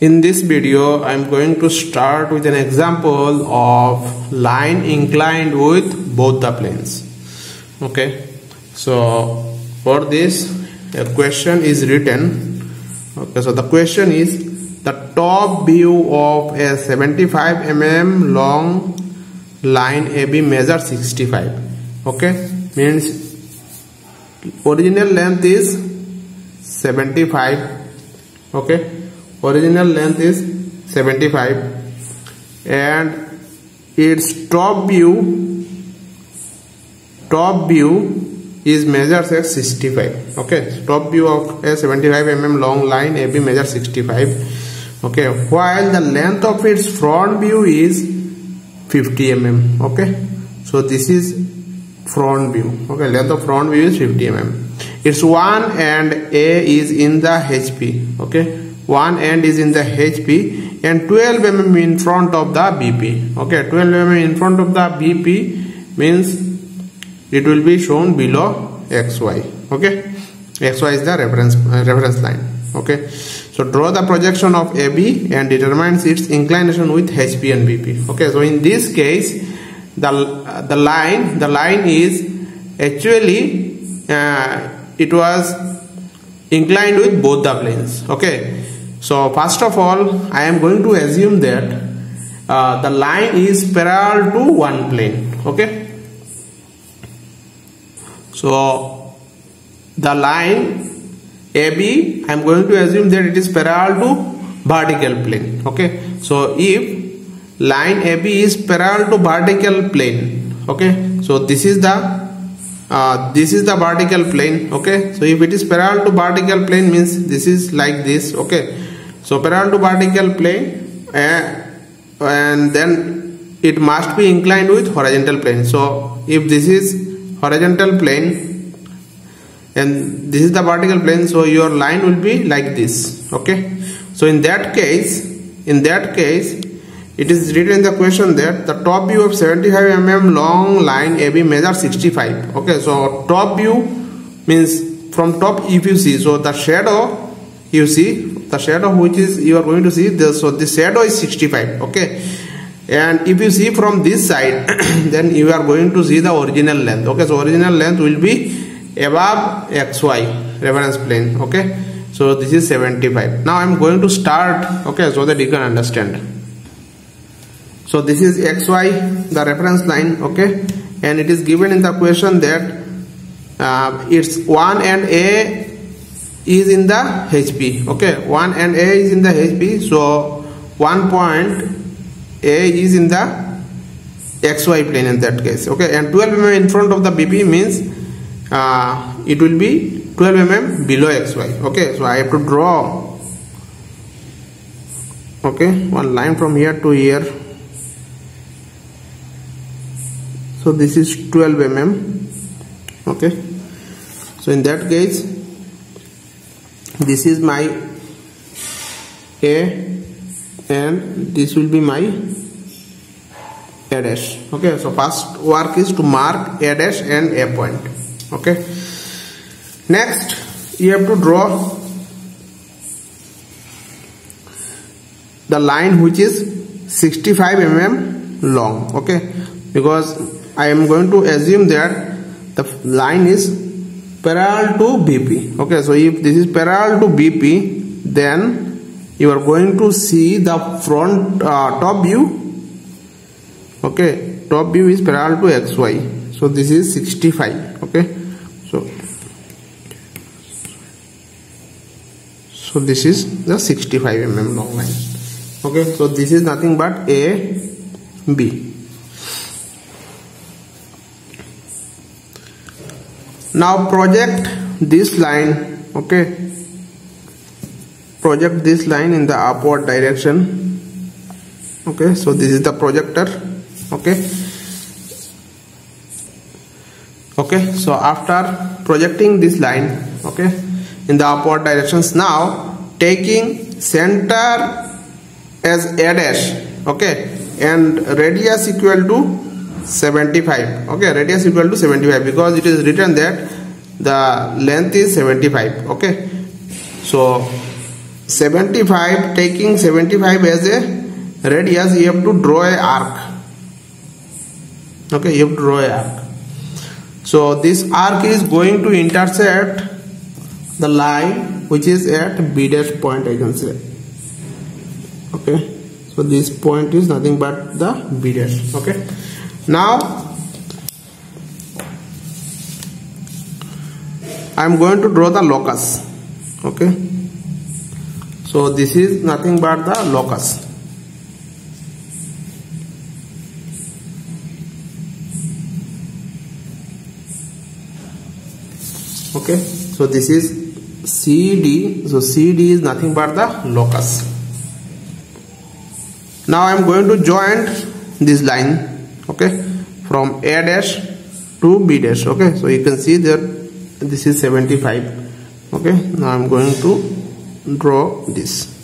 In this video, I am going to start with an example of line inclined with both the planes. Okay, so for this, a question is written. Okay, so the question is the top view of a 75 mm long line AB measures 65. Okay, means original length is 75. Okay original length is 75 and its top view top view is measures at 65 okay? Top view of a 75 mm long line AB measures 65 okay? While the length of its front view is 50 mm. Okay? So this is front view. Okay? Length of front view is 50 mm. Its one and A is in the HP okay one end is in the HP and 12 mm in front of the VP okay 12 mm in front of the VP means it will be shown below XY okay? XY is the reference uh, reference line. Okay? So draw the projection of AB and determines its inclination with HP and VP okay? So in this case the uh, the line the line is actually uh, it was inclined with both the planes. Okay so first of all, I am going to assume that uh, the line is parallel to one plane. Okay. So the line AB, I am going to assume that it is parallel to vertical plane. Okay. So if line AB is parallel to vertical plane. Okay. So this is the uh, this is the vertical plane okay so if it is parallel to vertical plane means this is like this okay so parallel to vertical plane uh, and then it must be inclined with horizontal plane. So if this is horizontal plane and this is the vertical plane so your line will be like this okay? So in that case in that case it is written in the question that the top view of 75 mm long line AB measures 65 okay? So top view means from top if you see. So the shadow you see the shadow which is you are going to see this so the shadow is 65 okay? And if you see from this side then you are going to see the original length okay? So original length will be above xy reference plane okay? So this is 75 now i'm going to start okay so that you can understand. So this is xy the reference line okay? And it is given in the question that uh, it's 1 and a is in the HP okay 1 and A is in the HP so 1 point A is in the XY plane in that case. Okay and 12 mm in front of the VP means uh, it will be 12 mm below XY okay so I have to draw. Okay one line from here to here. So this is 12 mm. Okay so in that case this is my a and this will be my a dash. Okay so first work is to mark a dash and a point. Okay. Next you have to draw the line which is 65 mm long. Okay. Because I am going to assume that the line is parallel to VP. Okay, so if this is parallel to VP, then you are going to see the front uh, top view. Okay, top view is parallel to XY. So this is 65. Okay, so so this is the 65 mm long line. Okay, so this is nothing but A B. now project this line okay? Project this line in the upward direction okay? So this is the projector okay? Okay so after projecting this line okay? In the upward directions now taking center as a dash okay? And radius equal to 75 okay radius equal to 75 because it is written that the length is 75 okay. So 75 taking 75 as a radius you have to draw a arc. Okay you have to draw a arc. So this arc is going to intersect the line which is at b dash point I can say. Okay. So this point is nothing but the b dash. Okay now I am going to draw the locus okay? So this is nothing but the locus. Okay? So this is CD so CD is nothing but the locus. Now I am going to join this line okay? From A dash to B dash okay? So you can see that this is 75 okay? Now I'm going to draw this.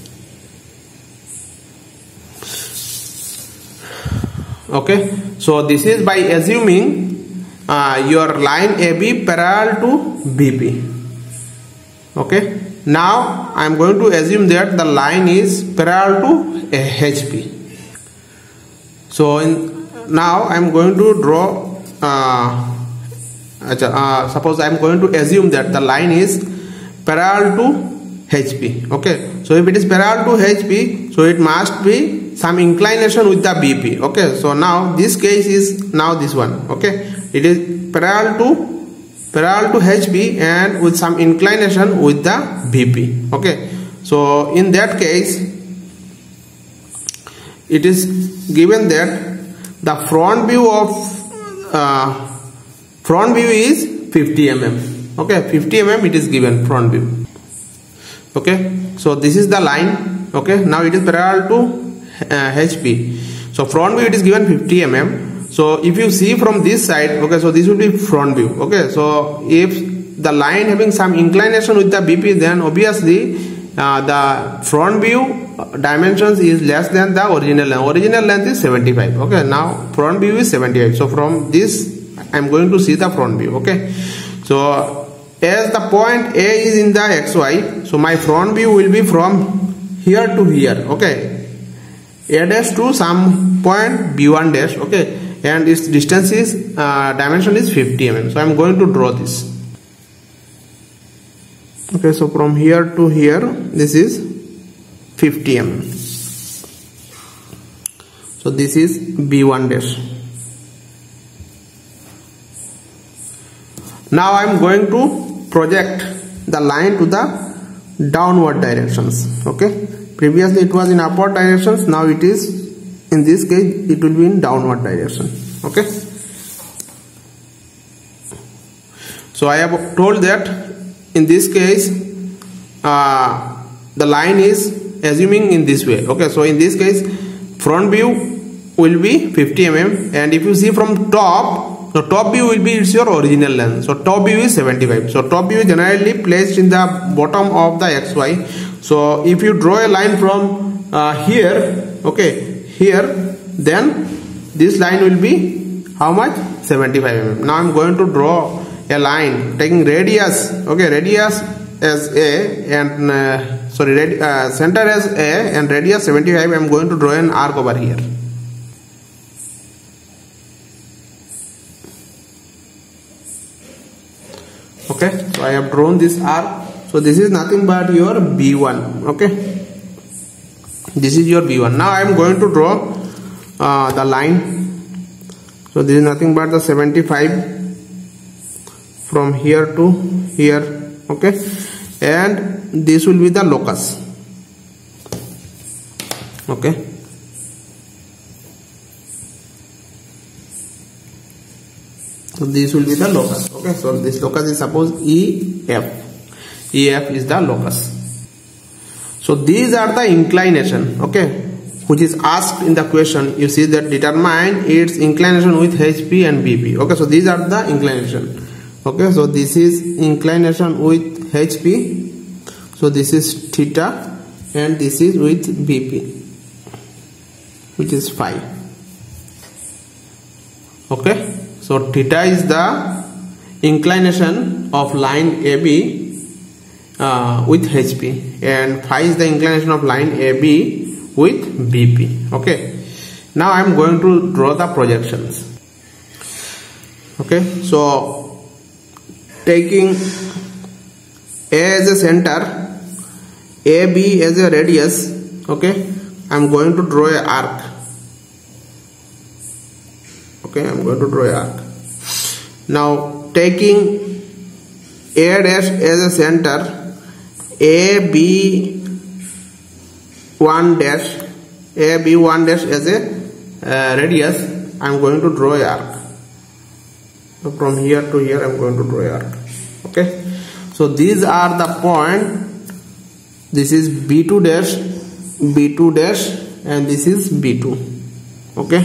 Okay? So this is by assuming uh, your line AB parallel to VP okay? Now I am going to assume that the line is parallel to a HP so in, now I am going to draw uh, uh, suppose I am going to assume that the line is parallel to HP okay? So if it is parallel to HP so it must be some inclination with the VP okay? So now this case is now this one. Okay? It is parallel to parallel to HP and with some inclination with the VP okay? So in that case it is given that the front view of uh, front view is 50 mm. Okay 50 mm it is given front view. Okay so this is the line. Okay now it is parallel to uh, HP so front view it is given 50 mm. So if you see from this side okay so this will be front view. Okay so if the line having some inclination with the VP then obviously the front view dimensions is less than the original length. Original length is 75 okay? Now front view is 78. so from this I'm going to see the front view okay? So as the point A is in the XY so my front view will be from here to here okay? A dash to some point B1 dash okay? And its distance is uh, dimension is 50 mm so I'm going to draw this okay so from here to here this is 50 mm so this is B1 dash. Now I am going to project the line to the downward directions okay? Previously it was in upward directions now it is in this case it will be in downward direction okay? So I have told that in this case uh, the line is assuming in this way okay so in this case front view will be 50 mm and if you see from top the top view will be its your original length. So top view is 75. So top view is generally placed in the bottom of the XY. So if you draw a line from uh, here, okay, here, then this line will be how much? 75 mm. Now I'm going to draw a line. Taking radius, okay, radius as A and uh, sorry, uh, center as A and radius 75. I'm going to draw an arc over here. okay so I have drawn this arc. So this is nothing but your B1 okay. This is your B1 now I am going to draw uh, the line. So this is nothing but the 75 from here to here okay? And this will be the locus okay? So this will be the locus okay? So this locus is suppose ef ef is the locus. So these are the inclination okay? Which is asked in the question. You see that determine its inclination with hp and vp okay? So these are the inclination okay so this is inclination with hp so this is theta and this is with vp which is phi. Okay so theta is the inclination of line AB uh, with HP and phi is the inclination of line AB with VP okay now I'm going to draw the projections. Okay so taking A as a center AB as a radius okay? I'm going to draw a arc. Okay I'm going to draw a arc. Now taking A dash as a center a B one dash A B one dash as a uh, radius I am going to draw a arc so from here to here I am going to draw arc. Okay? So these are the point. This is B2 dash B2 dash and this is B2 okay?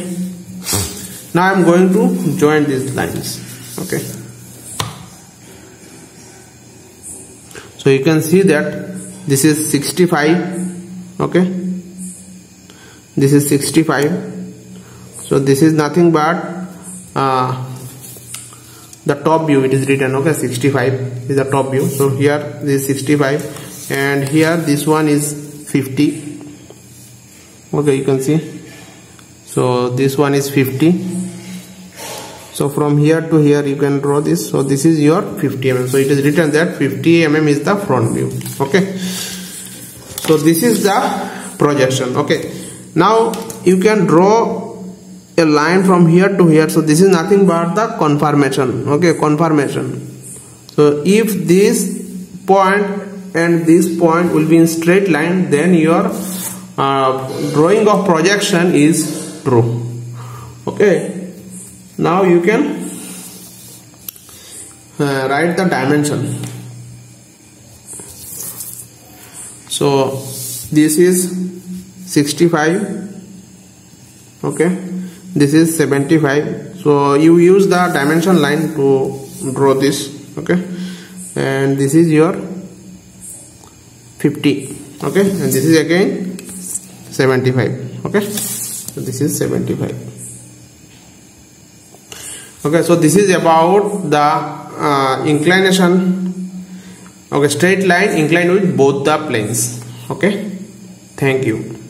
Now I am going to join these lines. Okay? So you can see that this is 65 okay? This is 65 so this is nothing but uh, the top view it is written okay 65 is the top view. So here this is 65 and here this one is 50 okay you can see. So this one is 50 so from here to here you can draw this. So this is your 50 mm. So it is written that 50 mm is the front view. Okay. So this is the projection. Okay. Now you can draw a line from here to here. So this is nothing but the conformation okay conformation so if this point and this point will be in straight line then your uh, drawing of projection is true. Okay. Now you can uh, write the dimension. So this is 65 okay this is 75 so you use the dimension line to draw this okay? And this is your 50 okay? And this is again 75 okay? So this is 75 okay so this is about the uh, inclination. Okay straight line inclined with both the planes okay? Thank you